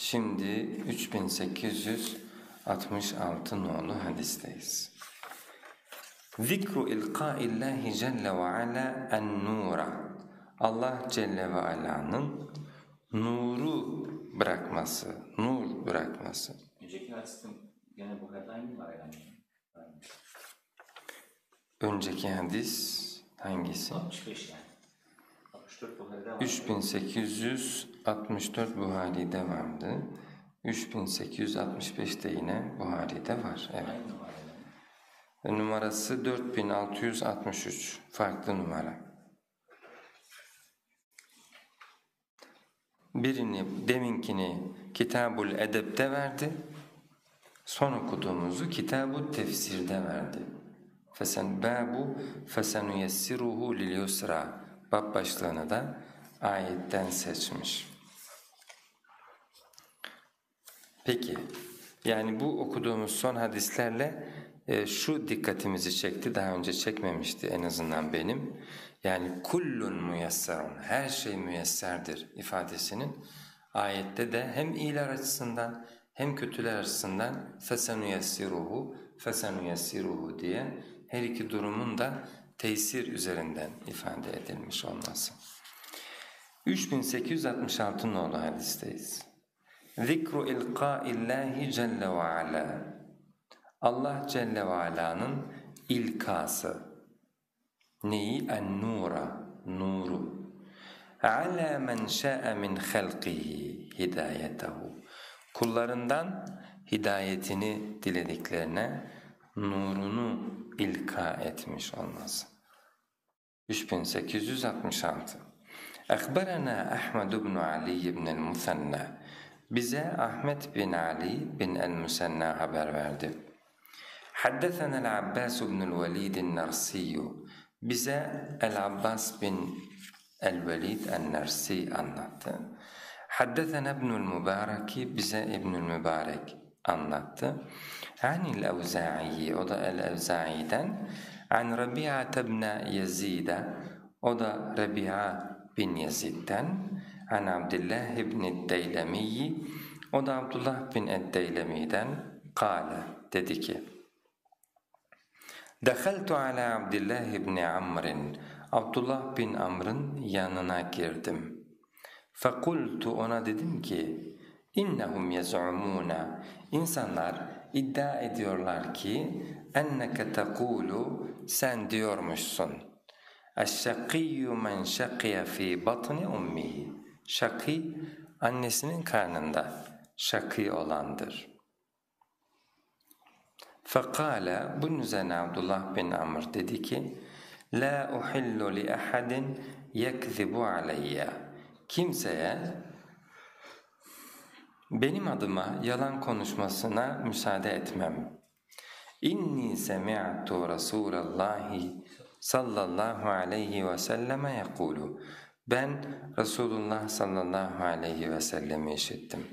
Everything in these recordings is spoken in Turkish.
Şimdi 3866 nolu hadisteyiz. Zikru ilqaillahi celle ve ala en-nura. Allah celle ve ala'nın nuru bırakması, nur bırakması. Önceki hadiste gene bu kadar aynı var yani. Önceki hadis hangisi? 65 yani. 64 Buhari'de var. 3864 Buhari'de vardı. 3865 de yine Buhari'de var. Evet. Ve numarası 4663. Farklı numara. Birini, deminkini Kitabul Edeb'de verdi. Son okuduğumuzu Kitab-ı Tefsir'de verdi. Fesen babu fesenuyessiruhu lil yusra. Bab başlığını da ayetten seçmiş. Peki, yani bu okuduğumuz son hadislerle e, şu dikkatimizi çekti, daha önce çekmemişti en azından benim. Yani kullun müyesserun, her şey müyesserdir ifadesinin ayette de hem iyiler açısından hem kötüler açısından fesenuyessiruhu, fesenuyessiruhu diye her iki durumun da tesir üzerinden ifade edilmiş olması. 3866 nolu hadisteyiz. Zikru ilqaillahi celle ve ala. Allah celle ve ala'nın ilkası. Neyi? En-nura, nuru. Ala men şa'a min halqihi hidayetehu. Kullarından hidayetini dilediklerine nurunu ilka etmiş olması. 3866 Akbarana Ahmed ibn Ali ibn el-Musanna Bize Ahmet bin Ali bin el-Musanna haber verdi. Haddesena el-Abbas ibn el-Velid el-Narsi Bize el-Abbas bin el-Velid el-Narsi anlattı. Haddesena ibn el-Mübarek bize ibn el-Mübarek anlattı. Anil Evza'i o da el-Evza'iden an Rabi'a ibn Yazid'e o da Rabi'a bin Yazid'den an Abdullah ibn Deylemi o da Abdullah bin Deylemi'den kâle dedi ki Dehaltu ala Abdullah ibn Amr'in. Abdullah bin Amr'ın yanına girdim. Fekultu ona dedim ki innehum yez'umuna insanlar iddia ediyorlar ki enneke tekulu sen diyormuşsun eşşakiyyu men şakiye fi batni ummihi şaki annesinin karnında şaki olandır. Fekale bunun üzerine Abdullah bin Amr dedi ki uhillu li ahadin yekzibu aleyya Kimseye benim adıma yalan konuşmasına müsaade etmem. İnni semi'tu Rasulallahi sallallahu aleyhi ve selleme yekulu. Ben Resulullah sallallahu aleyhi ve sellemi işittim.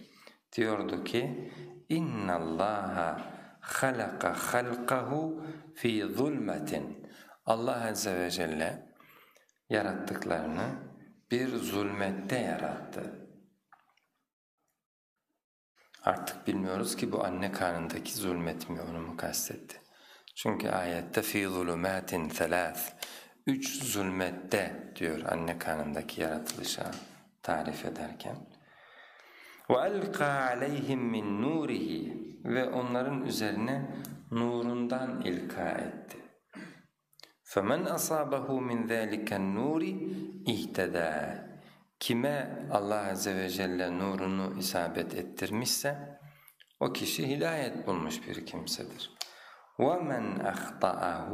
Diyordu ki İnna Allaha halaka halqahu fi zulmetin. Allah azze ve celle yarattıklarını bir zulmette yarattı. Artık bilmiyoruz ki bu anne karnındaki zulmet mi onu mu kastetti? Çünkü ayette fi zulumatin thalath üç zulmette diyor anne karnındaki yaratılışa tarif ederken. وَأَلْقَى عَلَيْهِمْ مِنْ نُورِهِ Ve onların üzerine nurundan ilka etti. فَمَنْ أَصَابَهُ مِنْ ذَٰلِكَ النُّورِ اِهْتَدَى Kime Allah Azze ve Celle nurunu isabet ettirmişse o kişi hidayet bulmuş bir kimsedir. وَمَنْ أَخْطَأَهُ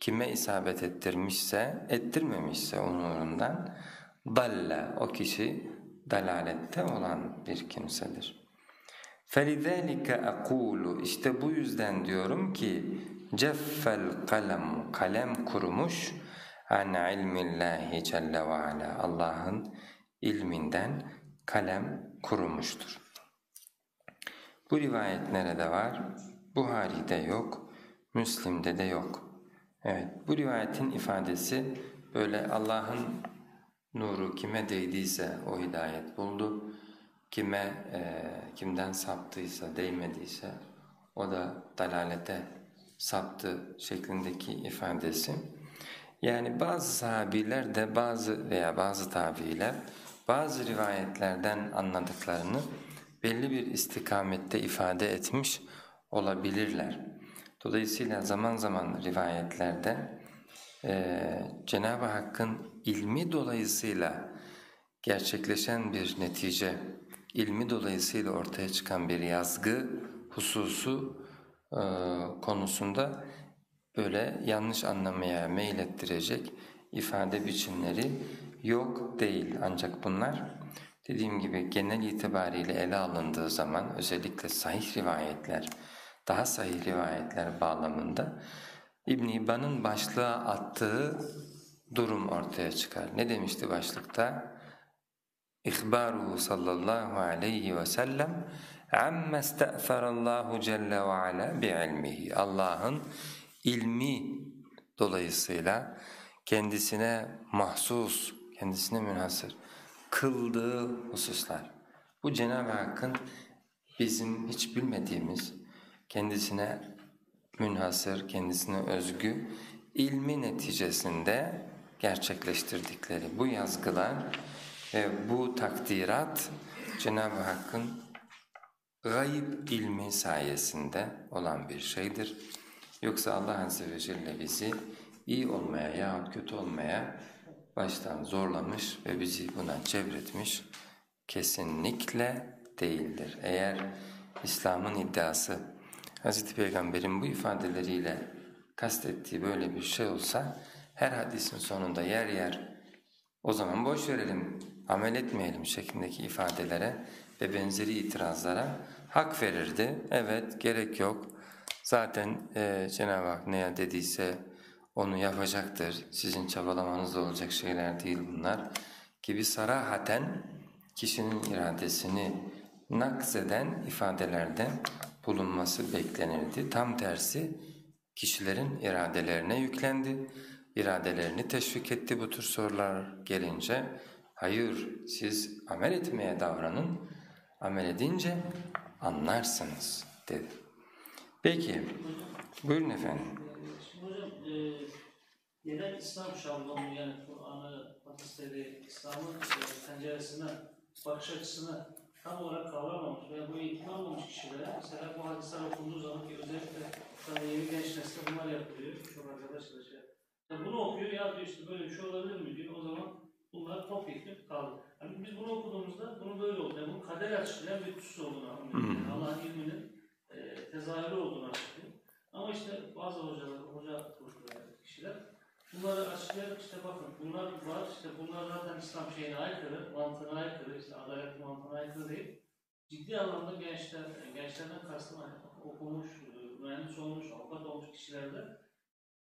Kime isabet ettirmişse, ettirmemişse o nurundan dalle o kişi dalalette olan bir kimsedir. فَلِذَٰلِكَ أَقُولُ İşte bu yüzden diyorum ki ceffel kalem kalem kurumuş an ilmillahi celle ve ala Allah'ın ilminden kalem kurumuştur. Bu rivayet nerede var? Buhari'de yok, Müslim'de de yok. Evet, bu rivayetin ifadesi böyle Allah'ın nuru kime değdiyse o hidayet buldu. kime e, kimden saptıysa, değmediyse o da dalalete saptı şeklindeki ifadesi. Yani bazı sahabiler de bazı veya bazı tabiiler bazı rivayetlerden anladıklarını belli bir istikamette ifade etmiş olabilirler. Dolayısıyla zaman zaman rivayetlerde e, Cenab-ı Hakk'ın ilmi dolayısıyla gerçekleşen bir netice, ilmi dolayısıyla ortaya çıkan bir yazgı hususu e, konusunda böyle yanlış anlamaya meylettirecek ifade biçimleri yok değil. Ancak bunlar dediğim gibi genel itibariyle ele alındığı zaman özellikle sahih rivayetler, daha sahih rivayetler bağlamında İbn İbban'ın başlığa attığı durum ortaya çıkar. Ne demişti başlıkta? İhbaruhu sallallahu aleyhi ve sellem amma esta'farallahu celle ve ala bi'ilmihi. Allah'ın ilmi dolayısıyla kendisine mahsus, kendisine münhasır kıldığı hususlar. Bu Cenab-ı Hakk'ın bizim hiç bilmediğimiz, kendisine münhasır, kendisine özgü ilmi neticesinde gerçekleştirdikleri bu yazgılar ve bu takdirat Cenab-ı Hakk'ın gayb ilmi sayesinde olan bir şeydir. Yoksa Allah Azze ve Celle bizi iyi olmaya yahut kötü olmaya baştan zorlamış ve bizi buna çevretmiş kesinlikle değildir. Eğer İslam'ın iddiası Hz. Peygamber'in bu ifadeleriyle kastettiği böyle bir şey olsa her hadisin sonunda yer yer o zaman boş verelim, amel etmeyelim şeklindeki ifadelere ve benzeri itirazlara hak verirdi. Evet gerek yok. Zaten e, Cenab-ı Hak ne dediyse onu yapacaktır. Sizin çabalamanızla olacak şeyler değil bunlar gibi sarahaten kişinin iradesini nakzeden ifadelerde bulunması beklenirdi. Tam tersi kişilerin iradelerine yüklendi, iradelerini teşvik etti bu tür sorular gelince. Hayır siz amel etmeye davranın, amel edince anlarsınız dedi. Peki, buyurun efendim. Hocam, e, genel İslam şablonu yani Kur'an'ı, hadisleri, İslam'ın e, penceresine, bakış açısına tam olarak kavramamış veya bu eğitim almamış kişilere mesela bu hadisler okunduğu zaman ki özellikle tabii yeni genç nesle bunlar yapılıyor. Çok arkadaşlar şey. Yani bunu okuyor ya diyor işte böyle bir şey olabilir mi diyor. O zaman bunlar topyekun kaldı. Yani biz bunu okuduğumuzda bunu böyle oldu. Yani bunun kader açıklayan bir husus olduğunu anlıyoruz. Yani Allah'ın ilminin e, tezahürü olduğunu açıklıyor. Ama işte bazı hocalar, hoca kurduğu kişiler bunları açıklayarak işte bakın bunlar var, işte bunlar zaten İslam şeyine aykırı, mantığına aykırı, işte adalet mantığına aykırı değil. Ciddi anlamda gençler, gençlerden kastım hani okumuş, e, mühendis olmuş, avukat olmuş kişilerde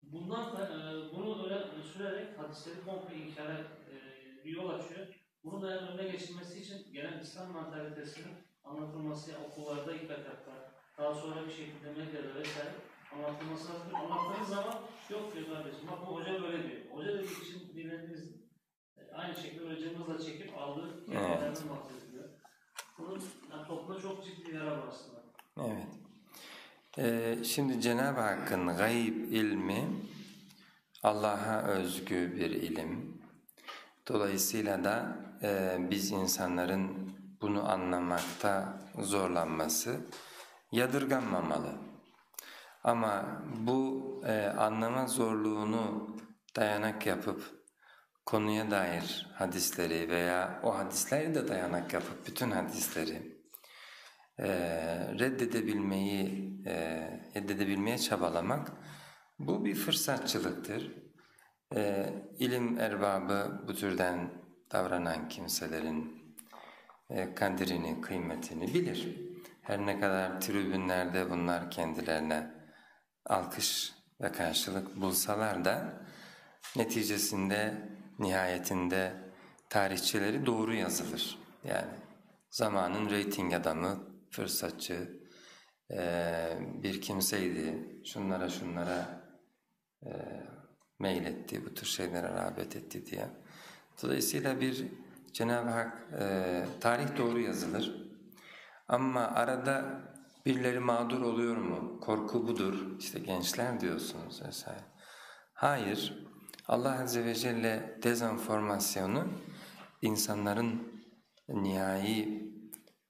bundan da, e, bunu öyle sürerek hadisleri komple inkara e, yol açıyor. Bunu da önüne geçilmesi için gelen İslam mantalitesinin anlatılması okullarda ilk etapta, daha sonra bir şekilde medyada vesaire anlatılması lazım. Anlattığınız zaman yok diyor kardeşim. Bak bu hoca böyle diyor. Hoca dediği için dinlediğiniz e, aynı şekilde hocamızla çekip aldığı kelimelerden bahsediliyor. Bunun yani toplumda çok ciddi yara var aslında. Evet. Ee, şimdi Cenab-ı Hakk'ın gayb ilmi Allah'a özgü bir ilim. Dolayısıyla da e, biz insanların bunu anlamakta zorlanması yadırganmamalı. Ama bu e, anlama zorluğunu dayanak yapıp konuya dair hadisleri veya o hadisleri de dayanak yapıp bütün hadisleri e, reddedebilmeyi e, reddedebilmeye çabalamak bu bir fırsatçılıktır. E, ilim erbabı bu türden davranan kimselerin e, kadirini, kıymetini bilir. Her ne kadar tribünlerde bunlar kendilerine alkış ve karşılık bulsalar da neticesinde, nihayetinde tarihçileri doğru yazılır. Yani zamanın reyting adamı, fırsatçı bir kimseydi, şunlara şunlara meyletti, bu tür şeylere rağbet etti diye. Dolayısıyla bir Cenab-ı Hak e, tarih doğru yazılır ama arada birileri mağdur oluyor mu? Korku budur. İşte gençler diyorsunuz vesaire. Hayır. Allah Azze ve Celle dezenformasyonu insanların nihai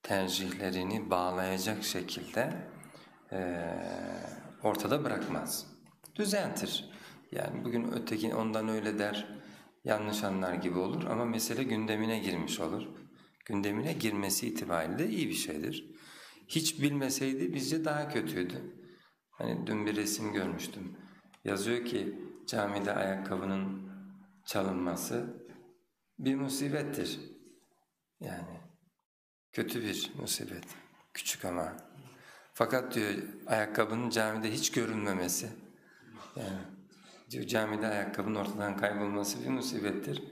tercihlerini bağlayacak şekilde e, ortada bırakmaz. Düzeltir. Yani bugün öteki ondan öyle der, yanlış anlar gibi olur ama mesele gündemine girmiş olur. Gündemine girmesi itibariyle iyi bir şeydir. Hiç bilmeseydi bizce daha kötüydü. Hani dün bir resim görmüştüm. Yazıyor ki camide ayakkabının çalınması bir musibettir. Yani kötü bir musibet. Küçük ama. Fakat diyor ayakkabının camide hiç görünmemesi. Yani diyor camide ayakkabının ortadan kaybolması bir musibettir.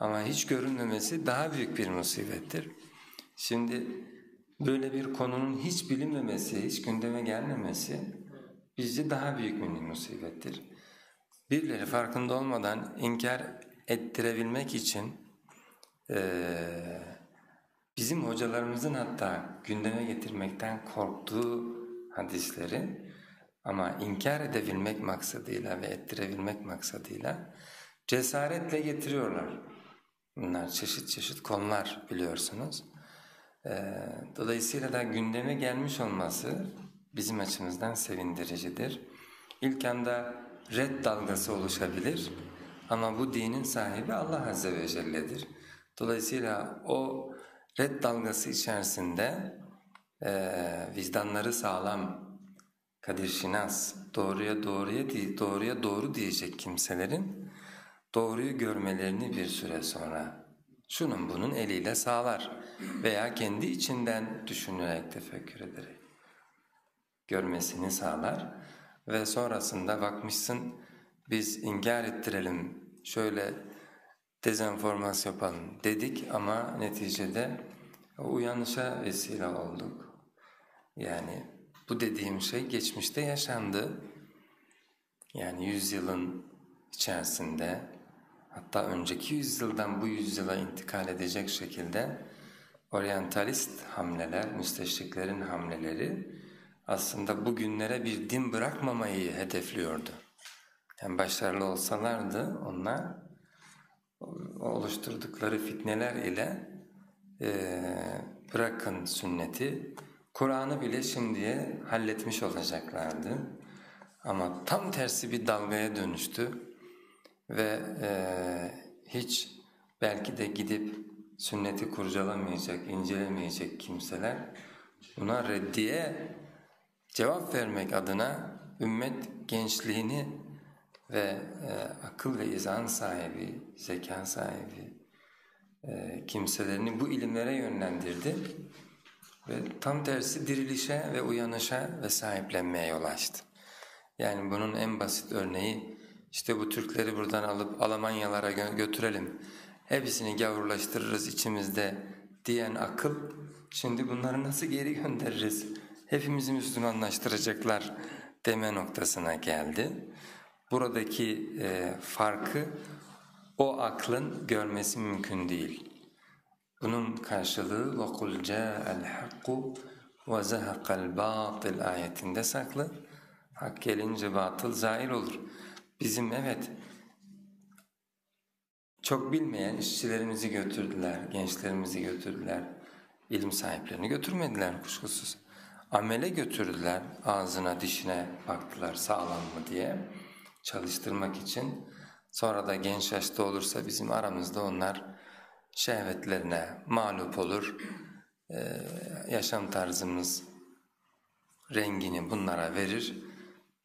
Ama hiç görünmemesi daha büyük bir musibettir. Şimdi böyle bir konunun hiç bilinmemesi, hiç gündeme gelmemesi bizce daha büyük bir musibettir. Birileri farkında olmadan inkar ettirebilmek için ee, bizim hocalarımızın hatta gündeme getirmekten korktuğu hadisleri ama inkar edebilmek maksadıyla ve ettirebilmek maksadıyla cesaretle getiriyorlar. Bunlar çeşit çeşit konular biliyorsunuz. Ee, dolayısıyla da gündeme gelmiş olması bizim açımızdan sevindiricidir. İlk anda red dalgası oluşabilir ama bu dinin sahibi Allah Azze ve Celle'dir. Dolayısıyla o red dalgası içerisinde e, vicdanları sağlam, kadir şinas, doğruya doğruya doğruya doğru diyecek kimselerin doğruyu görmelerini bir süre sonra şunun bunun eliyle sağlar veya kendi içinden düşünerek tefekkür ederek görmesini sağlar ve sonrasında bakmışsın biz inkar ettirelim şöyle dezenformasyon yapalım dedik ama neticede uyanışa vesile olduk. Yani bu dediğim şey geçmişte yaşandı. Yani yüzyılın içerisinde hatta önceki yüzyıldan bu yüzyıla intikal edecek şekilde oryantalist hamleler, müsteşriklerin hamleleri aslında bugünlere bir din bırakmamayı hedefliyordu. Yani başarılı olsalardı onlar oluşturdukları fitneler ile e, bırakın sünneti, Kur'an'ı bile şimdiye halletmiş olacaklardı. Ama tam tersi bir dalgaya dönüştü ve e, hiç belki de gidip sünneti kurcalamayacak, incelemeyecek kimseler buna reddiye cevap vermek adına ümmet gençliğini ve e, akıl ve izan sahibi, zeka sahibi e, kimselerini bu ilimlere yönlendirdi ve tam tersi dirilişe ve uyanışa ve sahiplenmeye yol açtı. Yani bunun en basit örneği işte bu Türkleri buradan alıp Almanyalara gö götürelim, hepsini gavurlaştırırız içimizde diyen akıl şimdi bunları nasıl geri göndeririz, hepimizi Müslümanlaştıracaklar deme noktasına geldi buradaki e, farkı o aklın görmesi mümkün değil. Bunun karşılığı وَقُلْ جَاءَ الْحَقُّ وَزَهَقَ الْبَاطِلِ ayetinde saklı. Hak gelince batıl zail olur. Bizim evet çok bilmeyen işçilerimizi götürdüler, gençlerimizi götürdüler, ilim sahiplerini götürmediler kuşkusuz. Amele götürdüler, ağzına dişine baktılar sağlam mı diye çalıştırmak için. Sonra da genç yaşta olursa bizim aramızda onlar şehvetlerine mağlup olur. Ee, yaşam tarzımız rengini bunlara verir.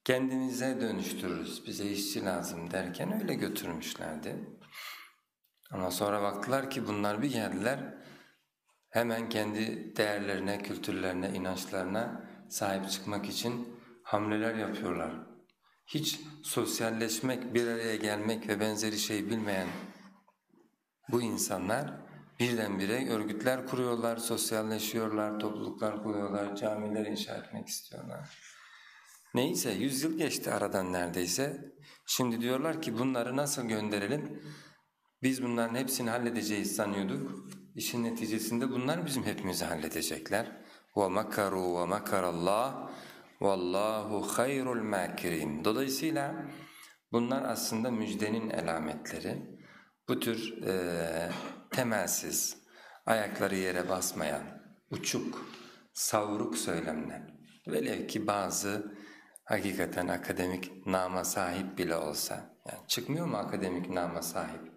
Kendimize dönüştürürüz, bize işçi lazım derken öyle götürmüşlerdi. Ama sonra baktılar ki bunlar bir geldiler, hemen kendi değerlerine, kültürlerine, inançlarına sahip çıkmak için hamleler yapıyorlar hiç sosyalleşmek, bir araya gelmek ve benzeri şey bilmeyen bu insanlar birdenbire örgütler kuruyorlar, sosyalleşiyorlar, topluluklar kuruyorlar, camiler inşa etmek istiyorlar. Neyse yüzyıl geçti aradan neredeyse. Şimdi diyorlar ki bunları nasıl gönderelim? Biz bunların hepsini halledeceğiz sanıyorduk. İşin neticesinde bunlar bizim hepimizi halledecekler. وَمَكَرُوا وَمَكَرَ اللّٰهِ وَاللّٰهُ خَيْرُ الْمَاكِرِينَ Dolayısıyla bunlar aslında müjdenin alametleri. Bu tür e, temelsiz, ayakları yere basmayan, uçuk, savruk söylemler. Velev ki bazı hakikaten akademik nama sahip bile olsa, yani çıkmıyor mu akademik nama sahip?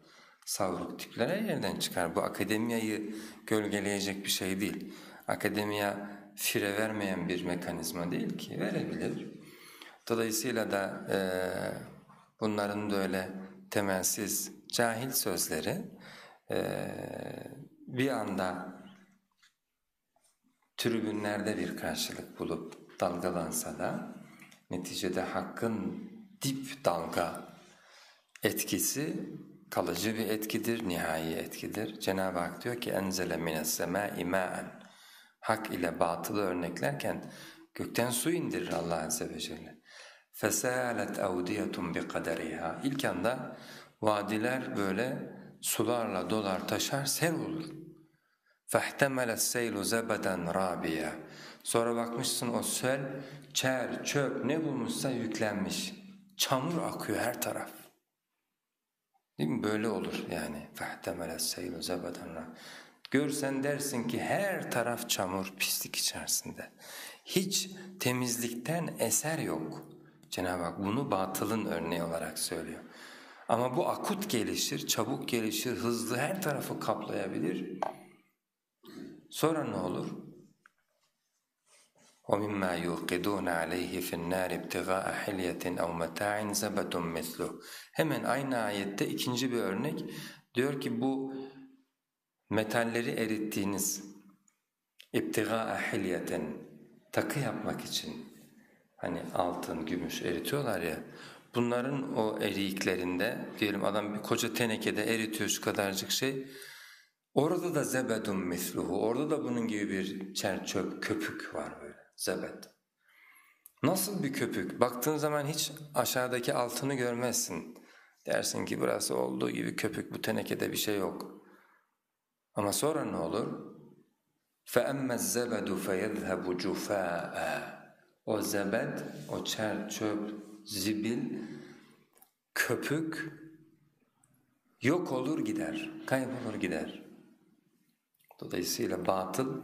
Savruk tipler yerden çıkar. Bu akademiyayı gölgeleyecek bir şey değil. Akademiya fire vermeyen bir mekanizma değil ki, verebilir. Dolayısıyla da e, bunların da öyle temelsiz, cahil sözleri e, bir anda tribünlerde bir karşılık bulup dalgalansa da neticede hakkın dip dalga etkisi kalıcı bir etkidir, nihai etkidir. Cenab-ı Hak diyor ki enzele mines semâi mâen hak ile batılı örneklerken gökten su indirir Allah Azze ve Celle. فَسَالَتْ اَوْدِيَةٌ بِقَدَرِهَا İlk anda vadiler böyle sularla dolar taşar sel olur. فَاحْتَمَلَ السَّيْلُ زَبَدًا رَابِيًا Sonra bakmışsın o sel, çer, çöp ne bulmuşsa yüklenmiş. Çamur akıyor her taraf. Değil mi? Böyle olur yani. فَاحْتَمَلَ السَّيْلُ زَبَدًا رَابِيًا Görsen dersin ki her taraf çamur, pislik içerisinde. Hiç temizlikten eser yok. Cenab-ı Hak bunu batılın örneği olarak söylüyor. Ama bu akut gelişir, çabuk gelişir, hızlı her tarafı kaplayabilir. Sonra ne olur? وَمِمَّا يُوقِدُونَ عَلَيْهِ فِي النَّارِ ابْتِغَاءَ حِلْيَةٍ اَوْ مَتَاعٍ زَبَدٌ مِثْلُهُ Hemen aynı ayette ikinci bir örnek. Diyor ki bu metalleri erittiğiniz iptiga hilyeten takı yapmak için hani altın, gümüş eritiyorlar ya bunların o eriyiklerinde diyelim adam bir koca tenekede eritiyor şu kadarcık şey orada da zebedun misluhu orada da bunun gibi bir çerçöp köpük var böyle zebed. Nasıl bir köpük? Baktığın zaman hiç aşağıdaki altını görmezsin. Dersin ki burası olduğu gibi köpük bu tenekede bir şey yok. Ama sonra ne olur? فَأَمَّا الزَّبَدُ فَيَذْهَبُ جُفَاءً O zebed, o çer, çöp, zibil, köpük yok olur gider, kaybolur gider. Dolayısıyla batıl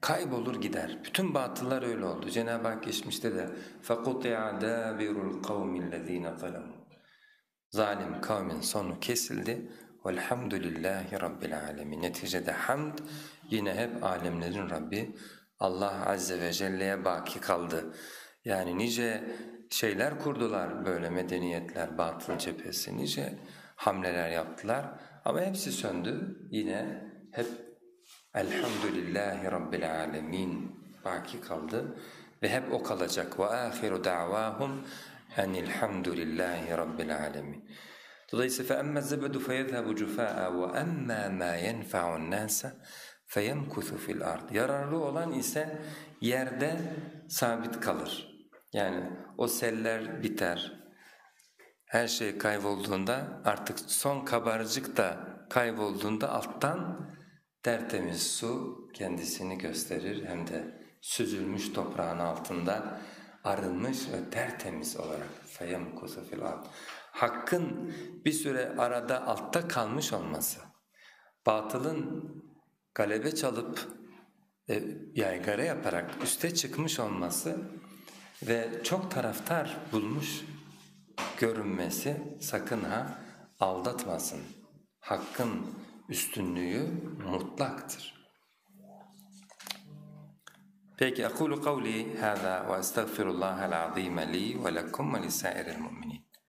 kaybolur gider. Bütün batıllar öyle oldu. Cenab-ı Hak geçmişte de فَقُطِعَ دَابِرُ الْقَوْمِ الَّذ۪ينَ ظَلَمُوا Zalim kavmin sonu kesildi Velhamdülillahi Rabbil alemin. Neticede hamd yine hep alemlerin Rabbi Allah Azze ve Celle'ye baki kaldı. Yani nice şeyler kurdular böyle medeniyetler, batıl cephesi, nice hamleler yaptılar ama hepsi söndü. Yine hep Elhamdülillahi Rabbil alemin baki kaldı ve hep o kalacak. Ve ahiru da'vahum enilhamdülillahi Rabbil alemin. Dolayısıyla فَأَمَّا الزَّبَدُ فَيَذْهَبُ جُفَاءً وَأَمَّا مَا يَنْفَعُ النَّاسَ فَيَمْكُثُ فِي الْأَرْضِ Yararlı olan ise yerde sabit kalır. Yani o seller biter. Her şey kaybolduğunda artık son kabarcık da kaybolduğunda alttan tertemiz su kendisini gösterir. Hem de süzülmüş toprağın altında arınmış ve tertemiz olarak فَيَمْكُثُ فِي الْأَرْضِ hakkın bir süre arada altta kalmış olması, batılın galebe çalıp e, yaygara yaparak üste çıkmış olması ve çok taraftar bulmuş görünmesi sakın ha aldatmasın. Hakkın üstünlüğü mutlaktır. Peki, أقول قولي هذا وأستغفر الله العظيم لي ولكم ولسائر المؤمنين